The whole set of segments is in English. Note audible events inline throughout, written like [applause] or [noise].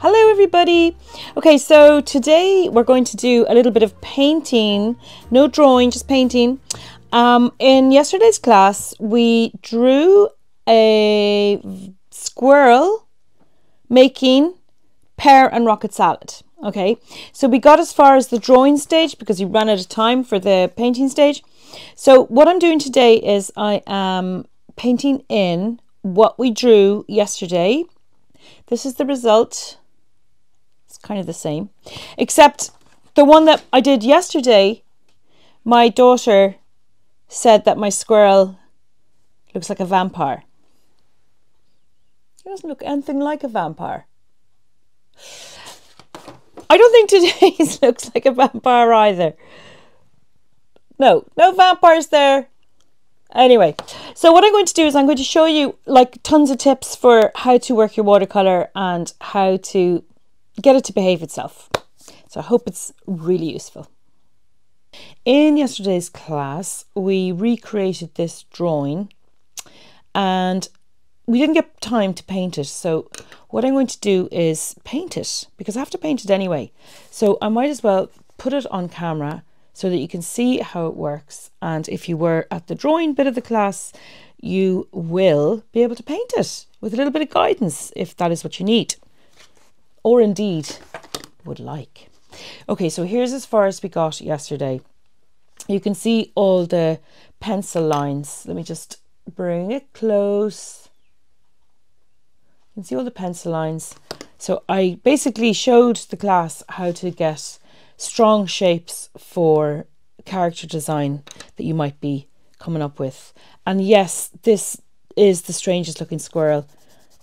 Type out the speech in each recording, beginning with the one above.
Hello everybody! Okay, so today we're going to do a little bit of painting, no drawing, just painting. Um, in yesterday's class, we drew a squirrel making pear and rocket salad. Okay, so we got as far as the drawing stage because we ran out of time for the painting stage. So what I'm doing today is I am painting in what we drew yesterday. This is the result kind of the same. Except the one that I did yesterday, my daughter said that my squirrel looks like a vampire. He doesn't look anything like a vampire. I don't think today's [laughs] looks like a vampire either. No, no vampires there. Anyway, so what I'm going to do is I'm going to show you like tons of tips for how to work your watercolor and how to get it to behave itself. So I hope it's really useful. In yesterday's class, we recreated this drawing and we didn't get time to paint it. So what I'm going to do is paint it because I have to paint it anyway. So I might as well put it on camera so that you can see how it works. And if you were at the drawing bit of the class, you will be able to paint it with a little bit of guidance if that is what you need or indeed would like. Okay, so here's as far as we got yesterday. You can see all the pencil lines. Let me just bring it close. You can see all the pencil lines. So I basically showed the class how to get strong shapes for character design that you might be coming up with. And yes, this is the strangest looking squirrel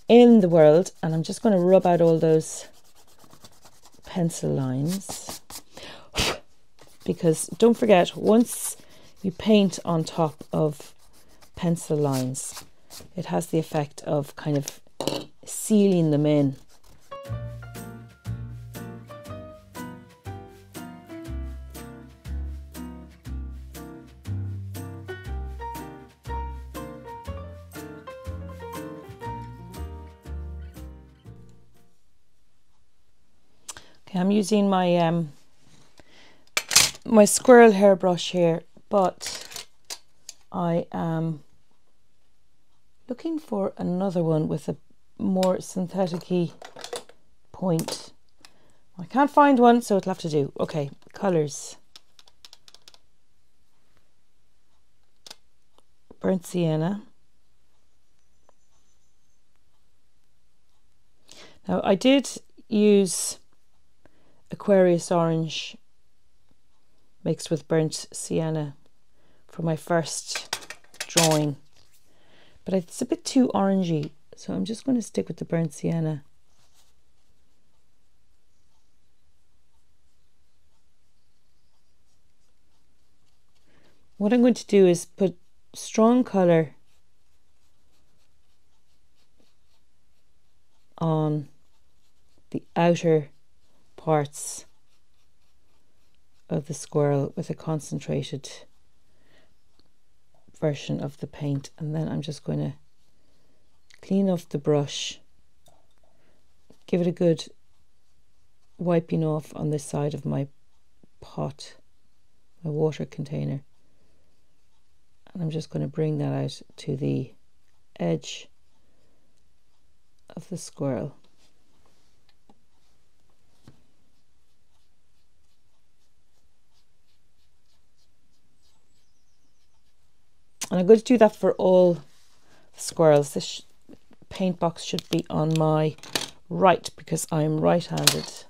in the world. And I'm just going to rub out all those pencil lines. because don't forget, once you paint on top of pencil lines, it has the effect of kind of sealing them in. I'm using my um, my squirrel hairbrush here, but I am looking for another one with a more synthetic point. I can't find one, so it'll have to do. Okay, colours. Burnt sienna. Now I did use Aquarius orange mixed with burnt sienna for my first drawing. But it's a bit too orangey, so I'm just going to stick with the burnt sienna. What I'm going to do is put strong colour on the outer parts of the squirrel with a concentrated version of the paint. And then I'm just going to clean off the brush give it a good wiping off on this side of my pot my water container. And I'm just going to bring that out to the edge of the squirrel And I'm going to do that for all squirrels. This paint box should be on my right because I'm right-handed.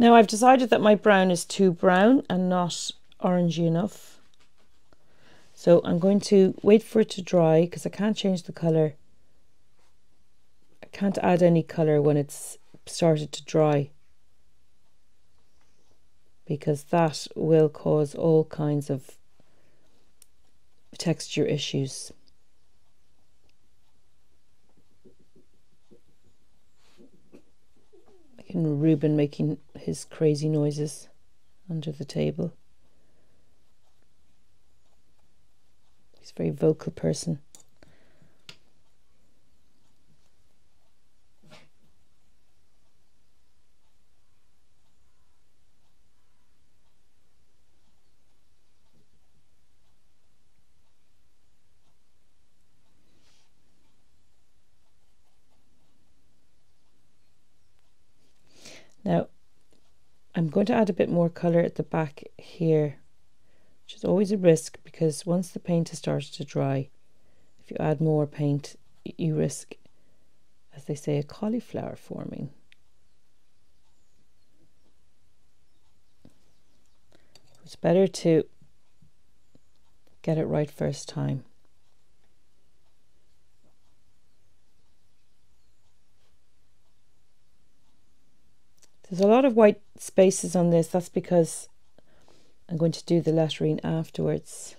Now I've decided that my brown is too brown and not orangey enough. So I'm going to wait for it to dry because I can't change the colour. I can't add any colour when it's started to dry because that will cause all kinds of texture issues. And Ruben making his crazy noises under the table. He's a very vocal person. Now, I'm going to add a bit more colour at the back here, which is always a risk because once the paint has started to dry, if you add more paint, you risk, as they say, a cauliflower forming. It's better to get it right first time. There's a lot of white spaces on this. That's because I'm going to do the lettering afterwards.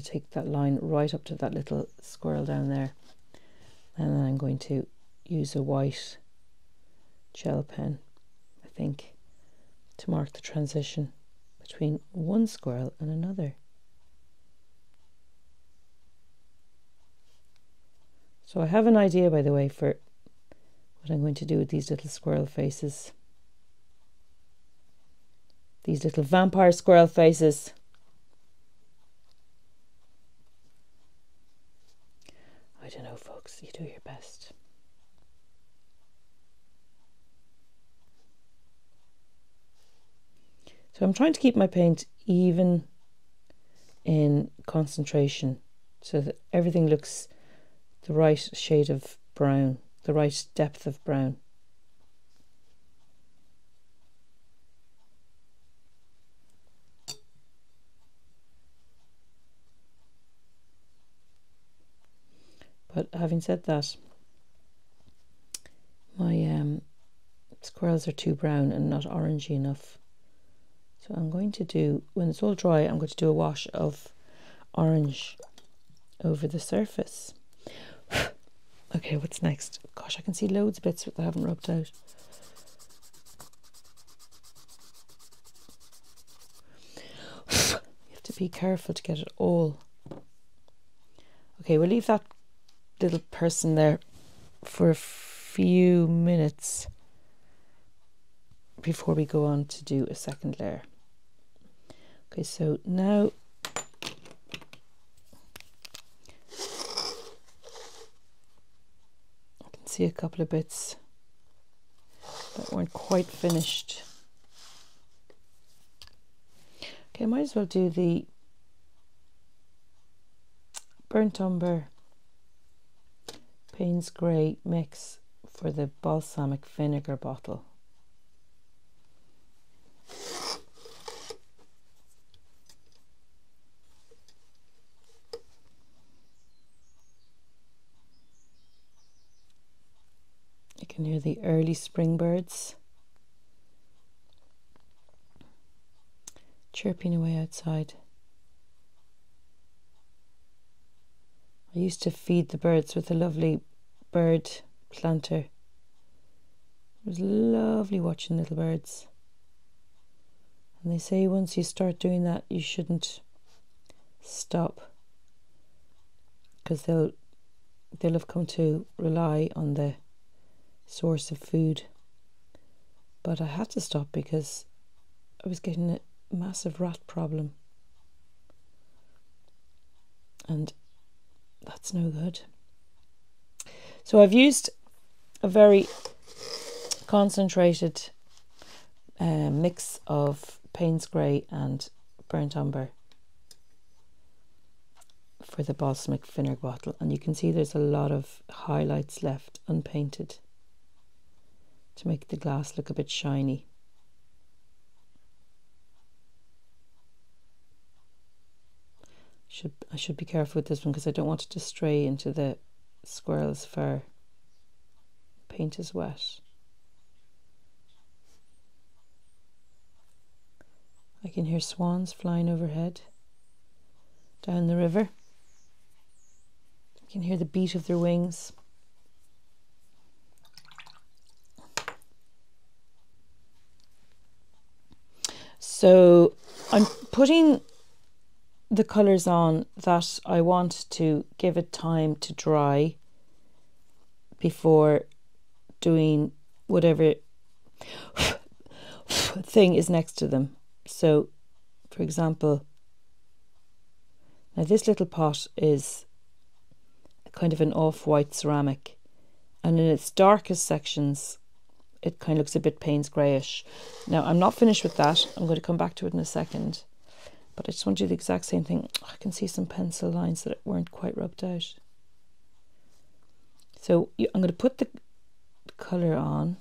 To take that line right up to that little squirrel down there and then I'm going to use a white gel pen I think to mark the transition between one squirrel and another. So I have an idea by the way for what I'm going to do with these little squirrel faces. These little vampire squirrel faces. I don't know, folks. You do your best. So I'm trying to keep my paint even in concentration so that everything looks the right shade of brown, the right depth of brown. But having said that, my um, squirrels are too brown and not orangey enough. So I'm going to do, when it's all dry, I'm going to do a wash of orange over the surface. [sighs] okay, what's next? Gosh, I can see loads of bits that I haven't rubbed out. [sighs] you have to be careful to get it all. Okay, we'll leave that little person there for a few minutes before we go on to do a second layer. Okay, so now I can see a couple of bits that weren't quite finished. Okay, might as well do the burnt umber Payne's Grey mix for the balsamic vinegar bottle. You can hear the early spring birds chirping away outside. I used to feed the birds with a lovely bird planter. It was lovely watching little birds. And they say once you start doing that, you shouldn't stop because they'll they'll have come to rely on the source of food but I had to stop because I was getting a massive rat problem. And that's no good. So I've used a very concentrated uh, mix of Payne's Grey and Burnt Umber for the balsamic vinegar bottle and you can see there's a lot of highlights left unpainted to make the glass look a bit shiny. Should I should be careful with this one because I don't want it to stray into the squirrel's fur. Paint is wet. I can hear swans flying overhead down the river. I can hear the beat of their wings. So I'm putting the colours on that I want to give it time to dry before doing whatever thing is next to them. So, for example, now this little pot is kind of an off-white ceramic and in its darkest sections it kind of looks a bit Payne's greyish. Now I'm not finished with that. I'm going to come back to it in a second. But I just want to do the exact same thing. I can see some pencil lines that weren't quite rubbed out. So I'm going to put the colour on.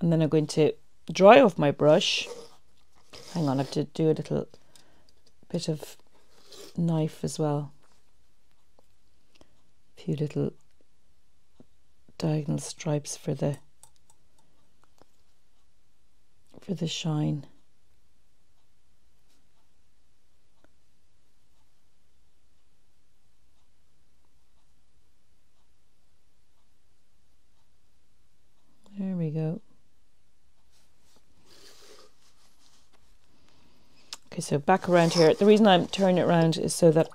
And then I'm going to dry off my brush. Hang on, I have to do a little bit of knife as well. A few little diagonal stripes for the for the shine. There we go. Okay, so back around here. The reason I'm turning it around is so that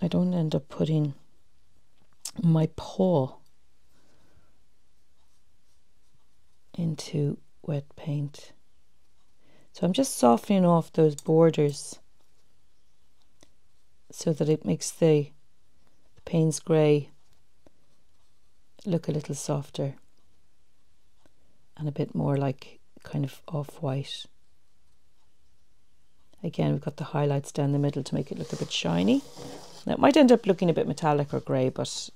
I don't end up putting my paw into wet paint. So I'm just softening off those borders so that it makes the, the grey look a little softer and a bit more like kind of off-white. Again, we've got the highlights down the middle to make it look a bit shiny. Now, it might end up looking a bit metallic or grey, but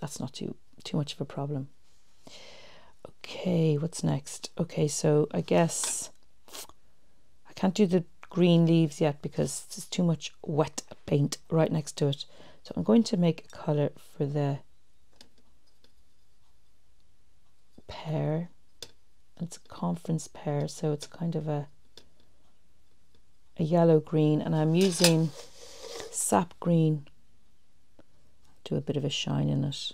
that's not too, too much of a problem. Okay, what's next? Okay, so I guess I can't do the green leaves yet because there's too much wet paint right next to it. So I'm going to make a colour for the pear. It's a conference pear, so it's kind of a a yellow green, and I'm using sap green. Do a bit of a shine in it.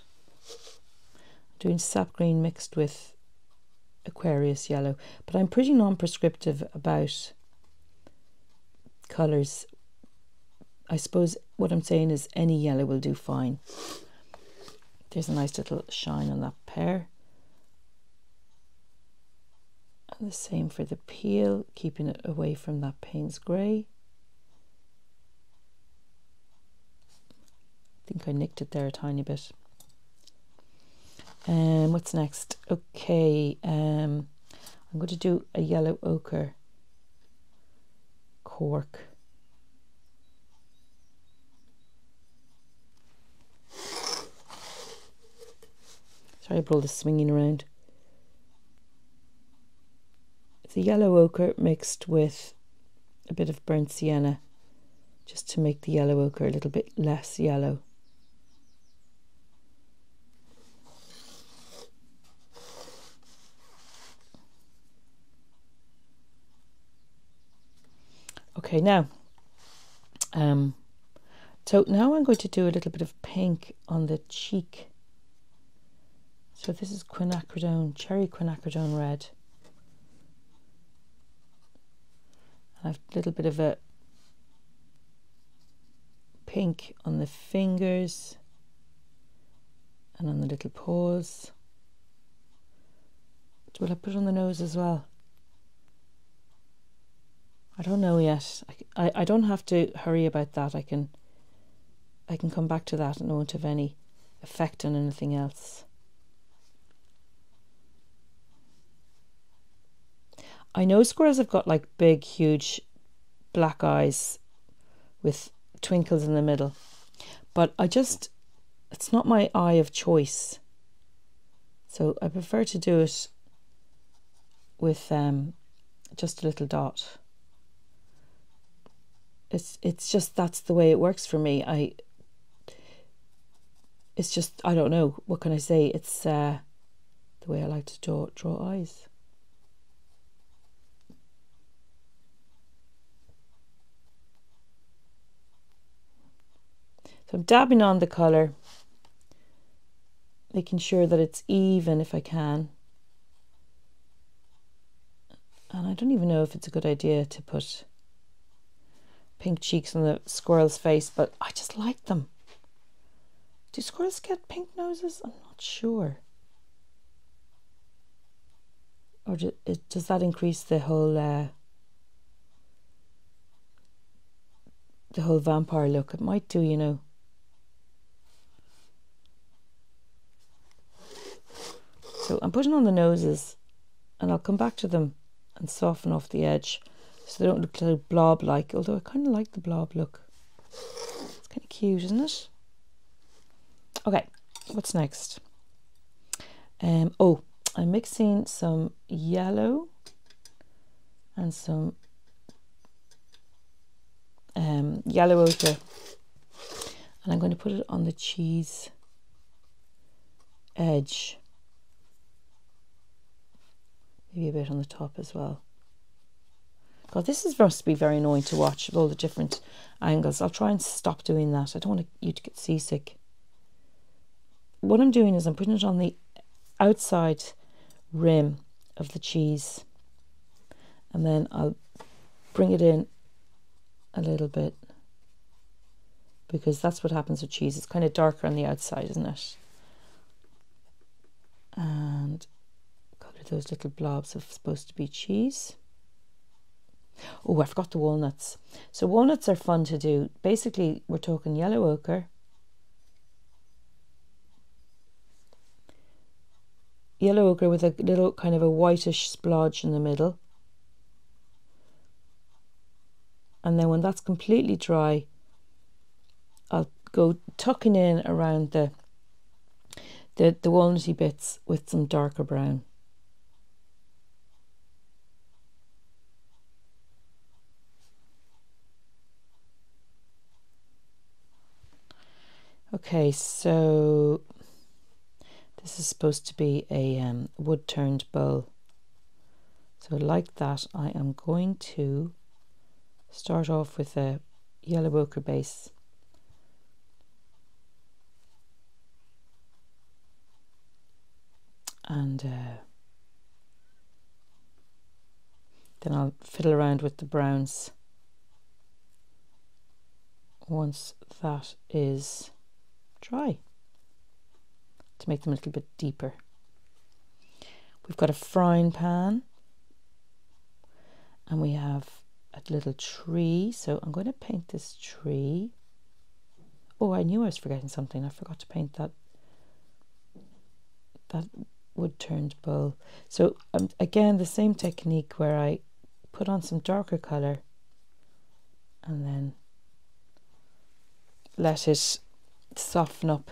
I'm doing sap green mixed with Aquarius yellow, but I'm pretty non-prescriptive about colours. I suppose what I'm saying is any yellow will do fine. There's a nice little shine on that pear. And the same for the peel, keeping it away from that Payne's grey. I think I nicked it there a tiny bit. Um, what's next? Okay, um, I'm going to do a yellow ochre cork. Sorry, I brought this swinging around. A yellow ochre mixed with a bit of burnt sienna, just to make the yellow ochre a little bit less yellow. Okay, now, um, so now I'm going to do a little bit of pink on the cheek. So this is quinacridone, cherry quinacridone red. I have a little bit of a pink on the fingers. and on the little paws. Will I put on the nose as well? I don't know yet. I, I, I don't have to hurry about that. I can I can come back to that and it won't have any effect on anything else. I know squirrels have got like big, huge black eyes with twinkles in the middle, but I just, it's not my eye of choice. So I prefer to do it with um, just a little dot. It's it's just that's the way it works for me. I it's just I don't know what can I say. It's uh, the way I like to draw draw eyes. So I'm dabbing on the colour, making sure that it's even if I can. And I don't even know if it's a good idea to put pink cheeks on the squirrel's face, but I just like them. Do squirrels get pink noses? I'm not sure. Or do, it, does that increase the whole uh, the whole vampire look? It might do, you know. So I'm putting on the noses and I'll come back to them and soften off the edge so they don't look like blob like, although I kind of like the blob look. It's kind of cute, isn't it? Okay, what's next? Um, oh, I'm mixing some yellow and some um, yellow ochre and I'm going to put it on the cheese edge maybe a bit on the top as well. God, this is to be very annoying to watch all the different angles. I'll try and stop doing that. I don't want you to get seasick. What I'm doing is I'm putting it on the outside rim of the cheese and then I'll bring it in a little bit because that's what happens with cheese. It's kind of darker on the outside, isn't it? And those little blobs are supposed to be cheese. Oh, I forgot the walnuts. So walnuts are fun to do. Basically, we're talking yellow ochre, yellow ochre with a little kind of a whitish splodge in the middle. And then when that's completely dry, I'll go tucking in around the the, the walnutty bits with some darker brown. Okay, so this is supposed to be a um, wood turned bowl. So like that, I am going to start off with a yellow ochre base. And uh, then I'll fiddle around with the browns once that is dry to make them a little bit deeper. We've got a frying pan and we have a little tree. So I'm going to paint this tree. Oh, I knew I was forgetting something. I forgot to paint that that wood turned bowl. So um, again, the same technique where I put on some darker color and then let it soften up.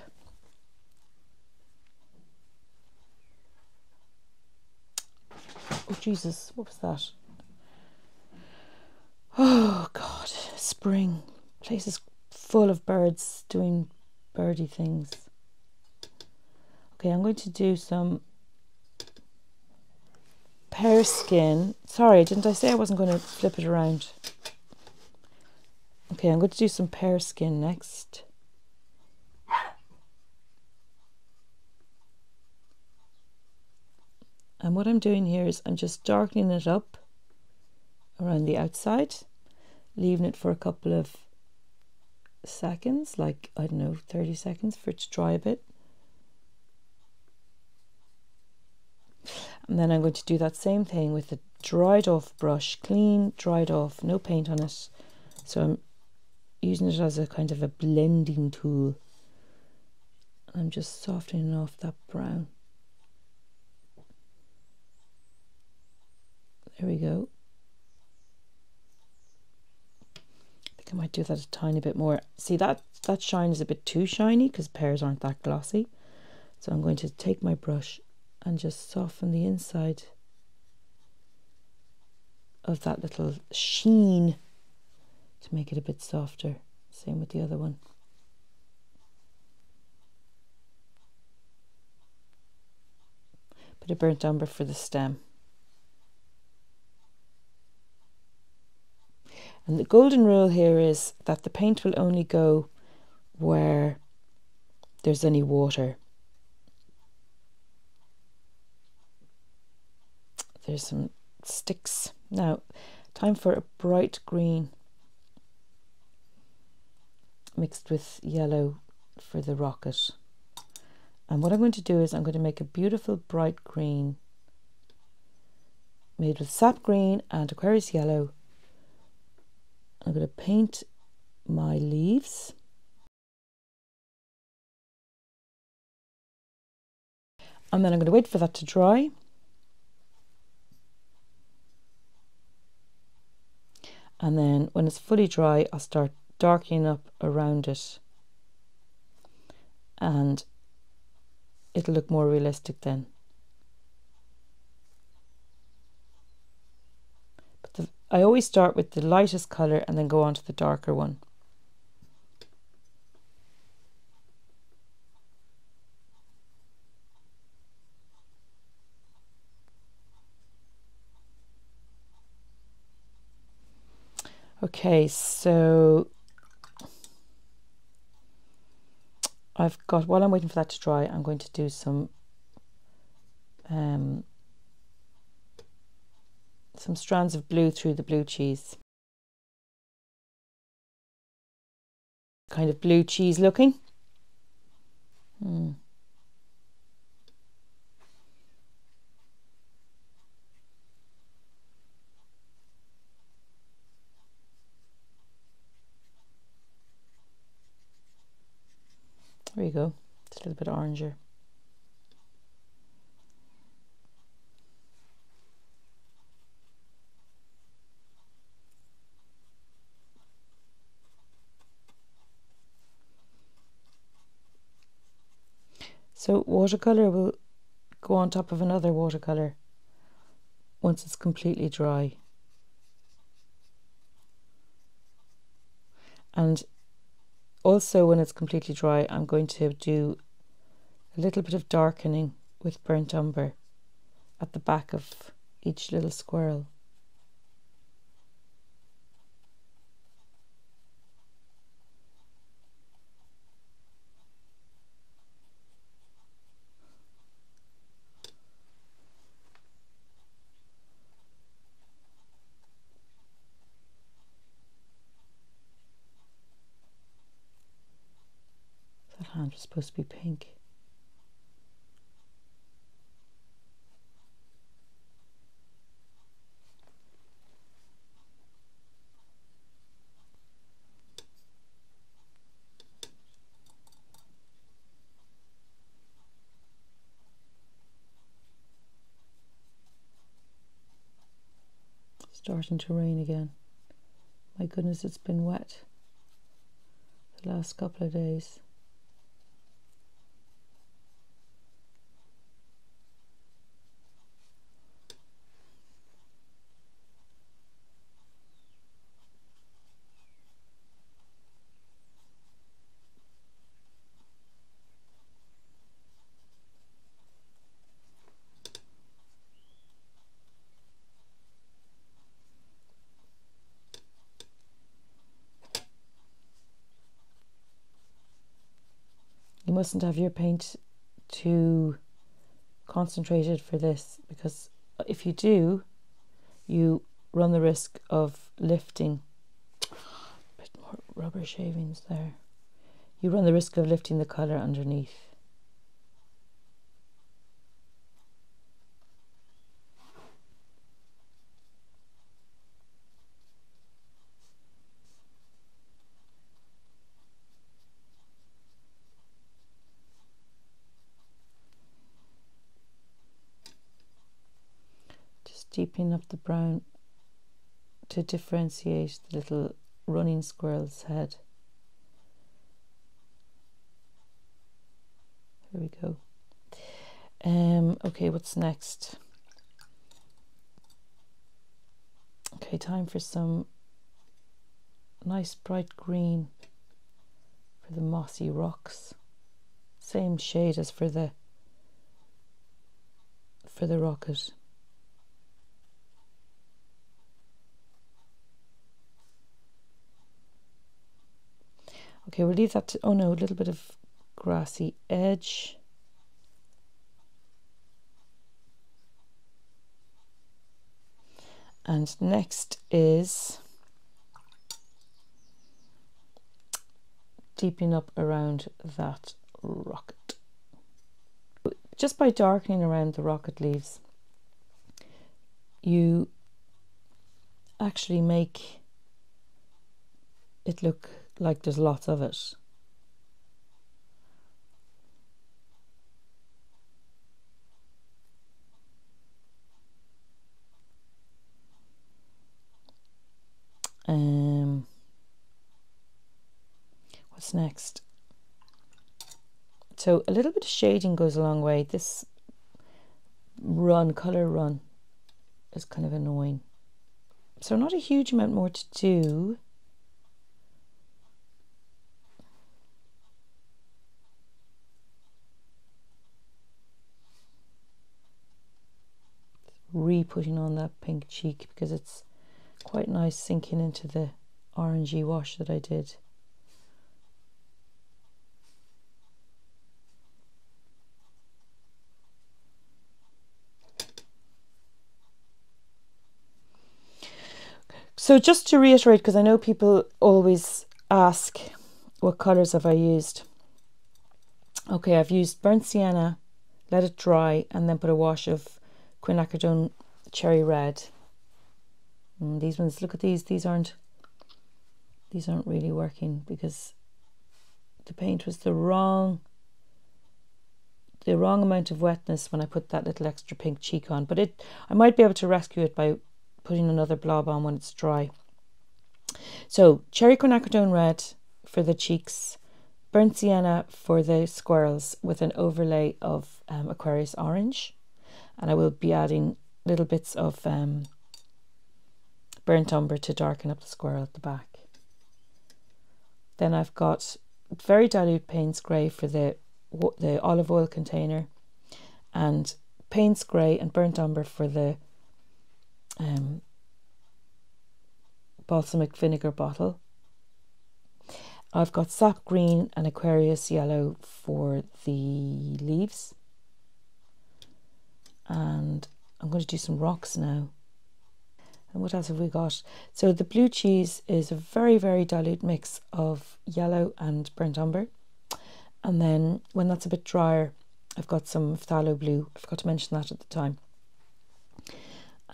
Oh, Jesus, what was that? Oh, God, spring. Place is full of birds doing birdie things. Okay, I'm going to do some pear skin. Sorry, didn't I say I wasn't going to flip it around? Okay, I'm going to do some pear skin next. and what I'm doing here is I'm just darkening it up around the outside leaving it for a couple of seconds like I don't know 30 seconds for it to dry a bit. And then I'm going to do that same thing with the dried off brush clean dried off no paint on it. So I'm using it as a kind of a blending tool. I'm just softening off that brown. There we go. I think I might do that a tiny bit more. See that that shine is a bit too shiny because pears aren't that glossy. So I'm going to take my brush and just soften the inside of that little sheen to make it a bit softer. Same with the other one. Bit of burnt umber for the stem. And the golden rule here is that the paint will only go where there's any water. There's some sticks. Now, time for a bright green mixed with yellow for the rocket. And what I'm going to do is I'm going to make a beautiful bright green made with sap green and Aquarius yellow. I'm going to paint my leaves. And then I'm going to wait for that to dry. And then when it's fully dry, I'll start darkening up around it and it'll look more realistic then. But the, I always start with the lightest colour and then go on to the darker one. Okay, so I've got, while I'm waiting for that to dry, I'm going to do some um, some strands of blue through the blue cheese. Kind of blue cheese looking. Hmm. There you go. It's a little bit oranger. So watercolour will go on top of another watercolour once it's completely dry. And also when it's completely dry I'm going to do a little bit of darkening with burnt umber at the back of each little squirrel. Was supposed to be pink. Starting to rain again. My goodness, it's been wet the last couple of days. Mustn't have your paint too concentrated for this because if you do, you run the risk of lifting. A bit more rubber shavings there. You run the risk of lifting the colour underneath. just deepening up the brown to differentiate the little running squirrel's head. Here we go. Um, okay, what's next? Okay, time for some nice bright green for the mossy rocks. Same shade as for the for the rocket. Okay, we'll leave that to, oh no, a little bit of grassy edge. And next is deepening up around that rocket. Just by darkening around the rocket leaves, you actually make it look like there's lots of it. Um, what's next? So a little bit of shading goes a long way. This run, colour run, is kind of annoying. So not a huge amount more to do. Re-putting on that pink cheek because it's quite nice sinking into the orangey wash that I did. So just to reiterate, because I know people always ask what colours have I used. Okay, I've used burnt sienna, let it dry, and then put a wash of quinacridone cherry red. And mm, these ones, look at these, these aren't, these aren't really working because the paint was the wrong, the wrong amount of wetness when I put that little extra pink cheek on. But it, I might be able to rescue it by putting another blob on when it's dry. So cherry quinacridone red for the cheeks, burnt sienna for the squirrels with an overlay of um, Aquarius orange. And I will be adding little bits of um, burnt umber to darken up the squirrel at the back. Then I've got very dilute Payne's Grey for the, the olive oil container and Payne's Grey and burnt umber for the um, balsamic vinegar bottle. I've got sap green and Aquarius yellow for the leaves. And I'm going to do some rocks now. And what else have we got? So the blue cheese is a very, very dilute mix of yellow and burnt umber. And then when that's a bit drier, I've got some phthalo blue. I forgot to mention that at the time.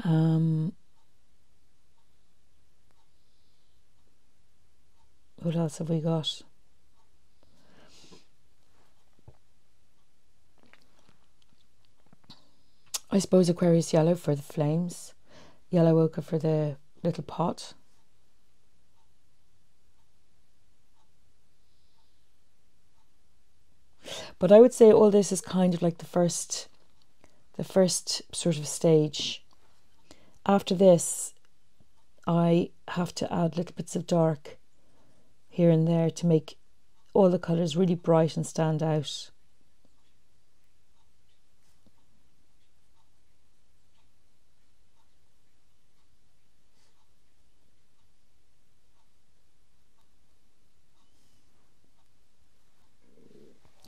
Um, what else have we got? I suppose Aquarius yellow for the flames, yellow ochre for the little pot. But I would say all this is kind of like the first the first sort of stage. After this, I have to add little bits of dark here and there to make all the colours really bright and stand out.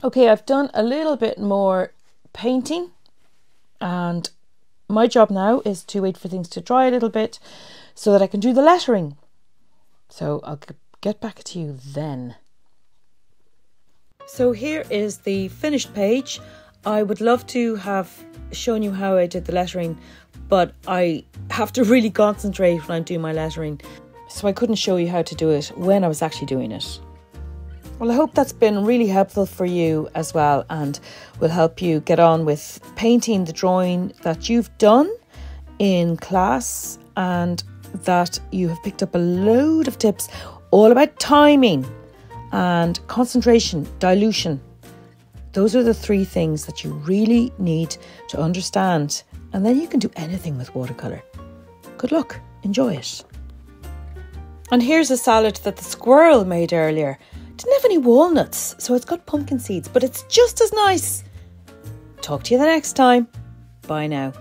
Okay, I've done a little bit more painting and my job now is to wait for things to dry a little bit so that I can do the lettering. So I'll get back to you then. So here is the finished page. I would love to have shown you how I did the lettering, but I have to [laughs] really concentrate when I'm doing my lettering. So I couldn't show you how to do it when I was actually doing it. Well, I hope that's been really helpful for you as well and will help you get on with painting the drawing that you've done in class and that you have picked up a load of tips all about timing and concentration, dilution. Those are the three things that you really need to understand, and then you can do anything with watercolour. Good luck, enjoy it. And here's a salad that the squirrel made earlier. Didn't have any walnuts, so it's got pumpkin seeds, but it's just as nice. Talk to you the next time. Bye now.